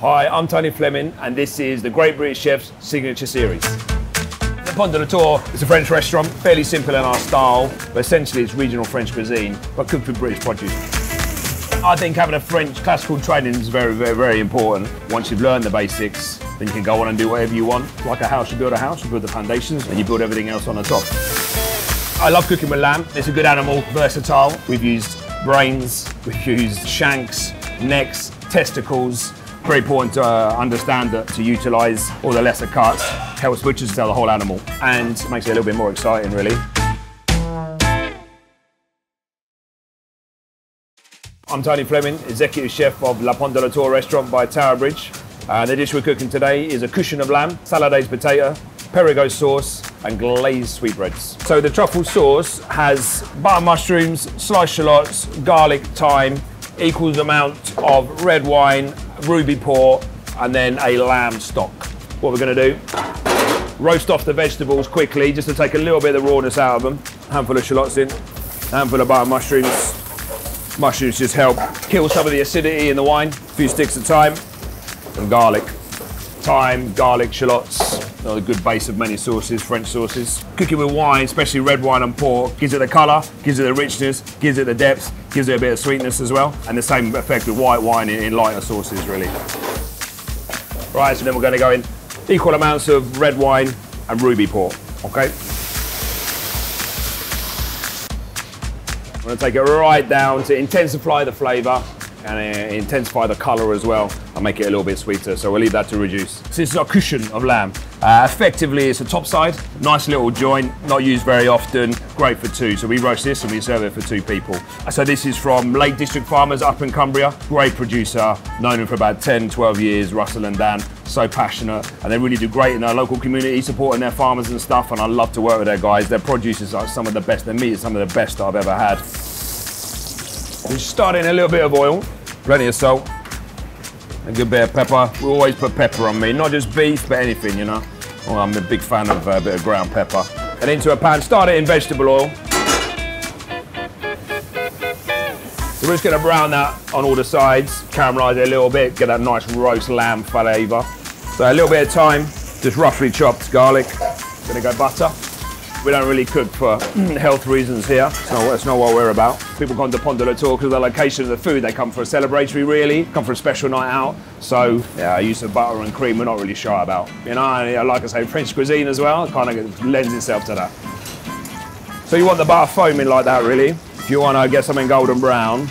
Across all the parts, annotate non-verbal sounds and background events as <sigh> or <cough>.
Hi, I'm Tony Fleming, and this is the Great British Chef's signature series. The Pont de la Tour is a French restaurant, fairly simple in our style, but essentially it's regional French cuisine, but cooked with British produce. I think having a French classical training is very, very, very important. Once you've learned the basics, then you can go on and do whatever you want. Like a house, you build a house, you build the foundations, and you build everything else on the top. I love cooking with lamb. It's a good animal, versatile. We've used brains, <laughs> we've used shanks, necks, testicles. Very important to uh, understand that to utilise all the lesser cuts helps butchers sell the whole animal and makes it a little bit more exciting, really. I'm Tony Fleming, Executive Chef of La Pont de la Tour restaurant by Tower Bridge. Uh, the dish we're cooking today is a cushion of lamb, salardaise potato, Perigord sauce, and glazed sweetbreads. So the truffle sauce has button mushrooms, sliced shallots, garlic, thyme, equals amount of red wine, ruby port, and then a lamb stock. What we're gonna do, roast off the vegetables quickly, just to take a little bit of the rawness out of them. Handful of shallots in, handful of button mushrooms. Mushrooms just help kill some of the acidity in the wine. A few sticks of thyme, and garlic. Thyme, garlic, shallots, a good base of many sauces, French sauces. Cooking with wine, especially red wine and port, gives it the colour, gives it the richness, gives it the depth, gives it a bit of sweetness as well. And the same effect with white wine in, in lighter sauces, really. Right, so then we're going to go in equal amounts of red wine and ruby port, okay? I'm going to take it right down to intensify the flavour and uh, intensify the colour as well and make it a little bit sweeter. So we'll leave that to reduce. So this is our cushion of lamb. Uh, effectively, it's a top side, nice little joint, not used very often, great for two. So we roast this and we serve it for two people. So this is from Lake District Farmers up in Cumbria, great producer, known him for about 10, 12 years, Russell and Dan, so passionate, and they really do great in their local community, supporting their farmers and stuff, and I love to work with their guys. Their produce is some of the best, their meat is some of the best I've ever had. We start in a little bit of oil, plenty of salt, a good bit of pepper. We always put pepper on me, not just beef, but anything, you know. Well, I'm a big fan of uh, a bit of ground pepper. And into a pan, start it in vegetable oil. So we're just gonna brown that on all the sides, caramelize it a little bit, get that nice roast lamb flavour. So a little bit of thyme, just roughly chopped garlic. Gonna go butter. We don't really cook for health reasons here. It's not, it's not what we're about. People come to la Tour because of the location of the food. They come for a celebratory, really, come for a special night out. So, yeah, use of butter and cream, we're not really shy about. You know, and, like I say, French cuisine as well, kind of lends itself to that. So you want the butter foaming like that, really. If you want to get something golden brown,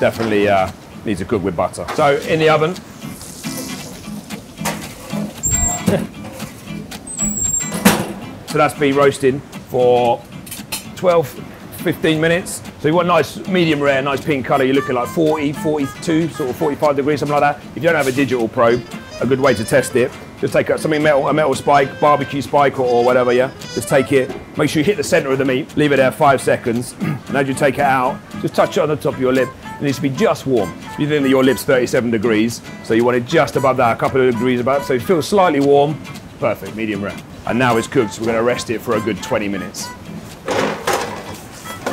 definitely uh, need to cook with butter. So in the oven, so that's been roasting for 12, 15 minutes. So you want nice medium rare, nice pink colour. You're looking like 40, 42, sort of 45 degrees, something like that. If you don't have a digital probe, a good way to test it, just take something metal, a metal spike, barbecue spike or, or whatever, yeah? Just take it, make sure you hit the centre of the meat, leave it there five seconds, <clears throat> and as you take it out, just touch it on the top of your lip. It needs to be just warm. You think that your lip's 37 degrees, so you want it just above that, a couple of degrees above, so it feels slightly warm. Perfect, medium rare. And now it's cooked, so we're gonna rest it for a good 20 minutes.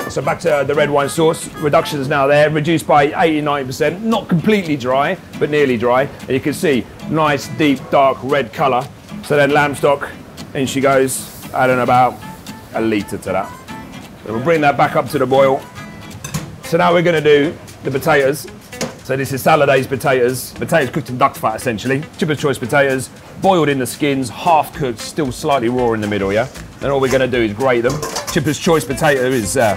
So back to the red wine sauce. Reduction is now there, reduced by 89%. Not completely dry, but nearly dry. And you can see nice, deep, dark red colour. So then lamb stock, in she goes, adding about a litre to that. So we'll bring that back up to the boil. So now we're gonna do the potatoes. So this is salardaise potatoes. Potatoes cooked in duck fat, essentially. Chipper's choice potatoes, boiled in the skins, half cooked, still slightly raw in the middle, yeah? Then all we're gonna do is grate them. Chipper's choice potato is uh,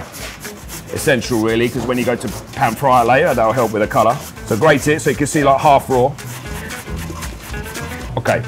essential really, because when you go to pan fry it later, that'll help with the colour. So grate it so you can see like half raw. Okay,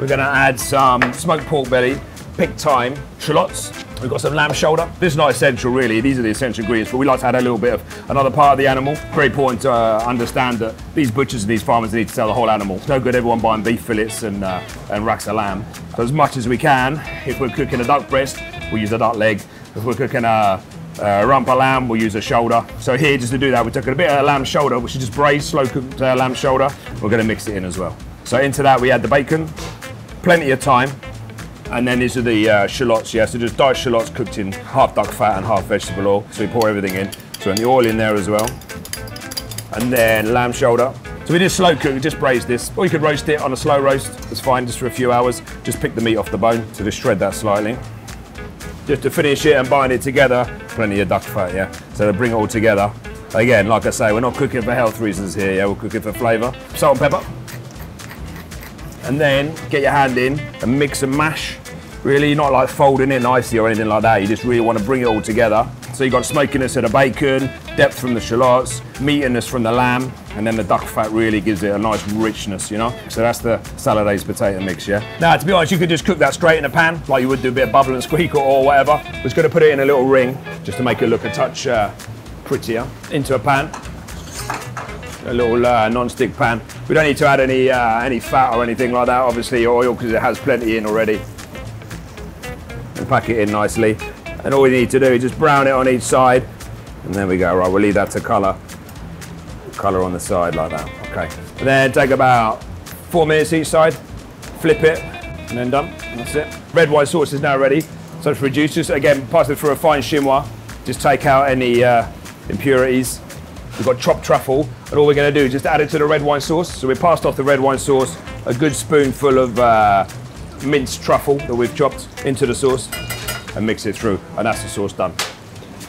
we're gonna add some smoked pork belly, picked thyme, shallots. We've got some lamb shoulder. This is not essential really, these are the essential ingredients, but we like to add a little bit of another part of the animal. Very important to uh, understand that these butchers and these farmers need to sell the whole animal. It's no good everyone buying beef fillets and, uh, and racks of lamb. So as much as we can, if we're cooking a duck breast, we'll use a duck leg. If we're cooking a, a rump of lamb, we'll use a shoulder. So here, just to do that, we're taking a bit of lamb shoulder, which is just braised, slow cooked uh, lamb shoulder. We're gonna mix it in as well. So into that, we add the bacon, plenty of thyme, and then these are the uh, shallots, yeah, so just diced shallots cooked in half duck fat and half vegetable oil. So we pour everything in. So and the oil in there as well. And then lamb shoulder, So we just slow cook, just braise this. Or you could roast it on a slow roast, it's fine, just for a few hours. Just pick the meat off the bone, so just shred that slightly. Just to finish it and bind it together, plenty of duck fat, yeah? So to bring it all together. Again, like I say, we're not cooking for health reasons here, yeah? We're cooking for flavour. Salt and pepper. And then get your hand in and mix and mash. Really, not like folding it nicely or anything like that. You just really want to bring it all together. So you've got smokiness of the bacon, depth from the shallots, meatiness from the lamb, and then the duck fat really gives it a nice richness, you know? So that's the Salardaise potato mix, yeah? Now, to be honest, you could just cook that straight in a pan, like you would do a bit of bubble and squeak or, or whatever. We're just gonna put it in a little ring, just to make it look a touch uh, prettier, into a pan. A little uh, non-stick pan. We don't need to add any, uh, any fat or anything like that, obviously, oil, because it has plenty in already. Pack it in nicely. And all we need to do is just brown it on each side. And there we go, right, we'll leave that to colour. Colour on the side like that, okay. And then take about four minutes each side, flip it, and then done, that's it. Red wine sauce is now ready. So to reduce this, again, pass it through a fine chinois. Just take out any uh, impurities. We've got chopped truffle, and all we're gonna do is just add it to the red wine sauce. So we passed off the red wine sauce, a good spoonful of uh, minced truffle that we've chopped into the sauce and mix it through, and that's the sauce done.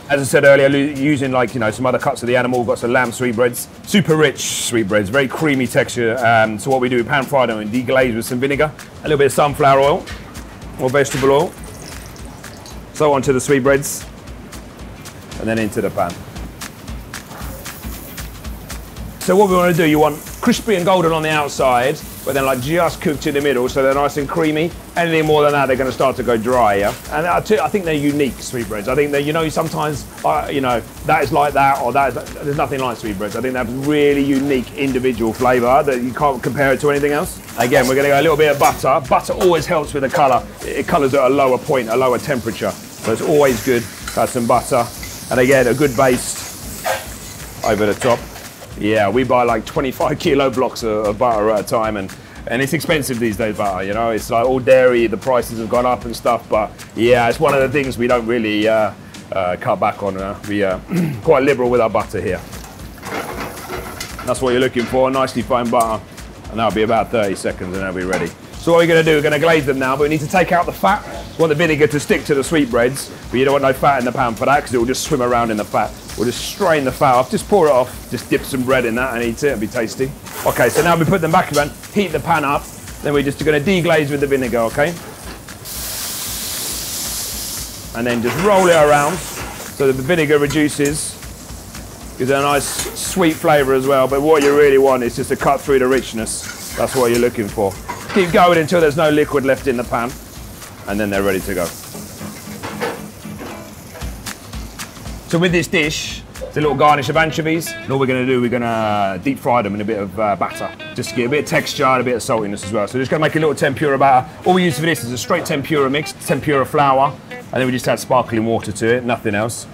As I said earlier, using like, you know, some other cuts of the animal, we've got some lamb sweetbreads, super rich sweetbreads, very creamy texture. Um, so what we do, we pan fry them and deglaze with some vinegar, a little bit of sunflower oil or vegetable oil. So onto the sweetbreads and then into the pan. So what we want to do, you want crispy and golden on the outside, but then like just cooked in the middle, so they're nice and creamy. Anything more than that, they're going to start to go dry. Yeah, and I, I think they're unique sweetbreads. I think that you know sometimes uh, you know that is like that, or that is, there's nothing like sweetbreads. I think they have really unique individual flavour that you can't compare it to anything else. Again, we're going to go a little bit of butter. Butter always helps with the colour. It colours at a lower point, a lower temperature, so it's always good. Add some butter, and again a good baste over the top. Yeah, we buy like 25 <laughs> kilo blocks of, butter at a time, and and it's expensive these days butter you know? It's like all dairy the prices have gone up and stuff but yeah it's one of the things we don't really uh, uh, cut back on uh, we are <clears throat> quite liberal with our butter here. That's what you're looking for a nicely fine butter and that'll be about 30 seconds and that'll be ready. So what we're going to do we're going to glaze them now but we need to take out the fat. We want the vinegar to stick to the sweetbreads but you don't want no fat in the pan for that because it will just swim around in the fat we'll just strain the fat off just pour it off just dip some bread in that and eat it it'll be tasty Okay, so now we put them back again, heat the pan up, then we're just going to deglaze with the vinegar, okay? And then just roll it around so that the vinegar reduces. Gives it a nice sweet flavour as well, but what you really want is just to cut through the richness. That's what you're looking for. Keep going until there's no liquid left in the pan, and then they're ready to go. So with this dish, it's a little garnish of anchovies. And all we're going to do, we're going to deep fry them in a bit of uh, batter, just to get a bit of texture and a bit of saltiness as well. So we're just going to make a little tempura batter. All we use for this is a straight tempura mix, tempura flour, and then we just add sparkling water to it, nothing else.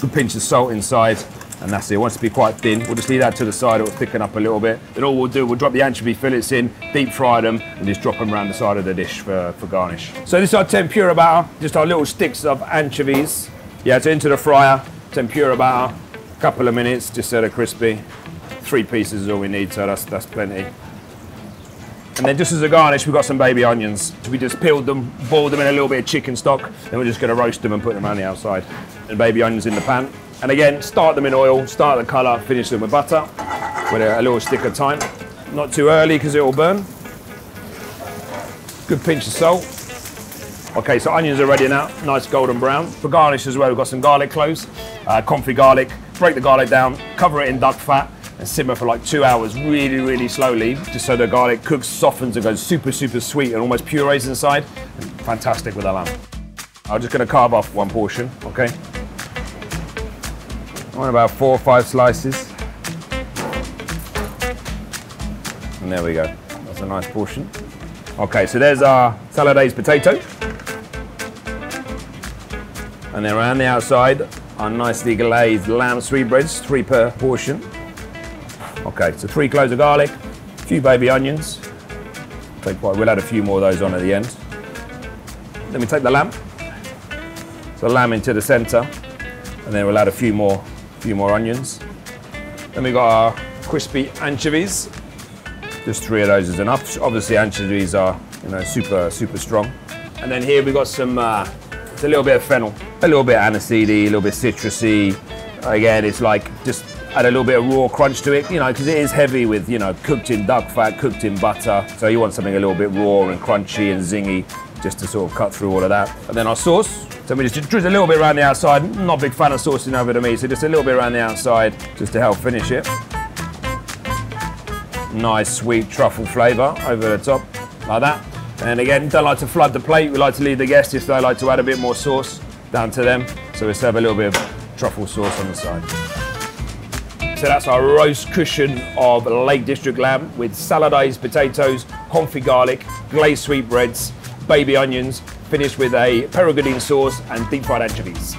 Good pinch of salt inside, and that's it. It wants to be quite thin. We'll just leave that to the side, it'll thicken up a little bit. Then all we'll do, we'll drop the anchovy fillets in, deep fry them, and just drop them around the side of the dish for, for garnish. So this is our tempura batter, just our little sticks of anchovies. Yeah, into the fryer, tempura batter, a couple of minutes just so they're crispy. Three pieces is all we need, so that's, that's plenty. And then just as a garnish, we've got some baby onions. We just peeled them, boiled them in a little bit of chicken stock, then we're just gonna roast them and put them on the outside. And baby onions in the pan. And again, start them in oil, start the colour, finish them with butter, with a, little stick of thyme. Not too early because it will burn. Good pinch of salt. Okay, so onions are ready now, nice golden brown. For garnish as well, we've got some garlic cloves, uh, confit garlic, break the garlic down, cover it in duck fat, and simmer for like two hours really, really slowly, just so the garlic cooks, softens, and goes super, super sweet and almost purees inside. Fantastic with the lamb. I'm just gonna carve off one portion, okay? I want about four or five slices. And there we go. That's a nice portion. Okay, so there's our Salardaise potato. And then around the outside, our nicely glazed lamb sweetbreads, three per portion. Okay, so three cloves of garlic, a few baby onions. Take quite, we'll add a few more of those on at the end. Then we take the lamb. So lamb into the center, and then we'll add a few more, few more onions. Then we've got our crispy anchovies. Just three of those is enough. Obviously, anchovies are you know super super strong. And then here we've got some. Uh, it's a little bit of fennel, a little bit of aniseed, a little bit citrusy. Again, it's like just add a little bit of raw crunch to it, you know, because it is heavy with, you know, cooked in duck fat, cooked in butter. So you want something a little bit raw and crunchy and zingy just to sort of cut through all of that. And then our sauce. So we just drizzle a little bit around the outside. Not a big fan of saucing over the meat, so just a little bit around the outside just to help finish it. Nice sweet truffle flavour over the top, like that. And again, don't like to flood the plate. We like to leave the guests if they like to add a bit more sauce down to them. So we serve a little bit of truffle sauce on the side. So that's our roast cushion of Lake District lamb with salardaise potatoes, confit garlic, glazed sweetbreads, baby onions, finished with a Périgourdine sauce and deep fried anchovies.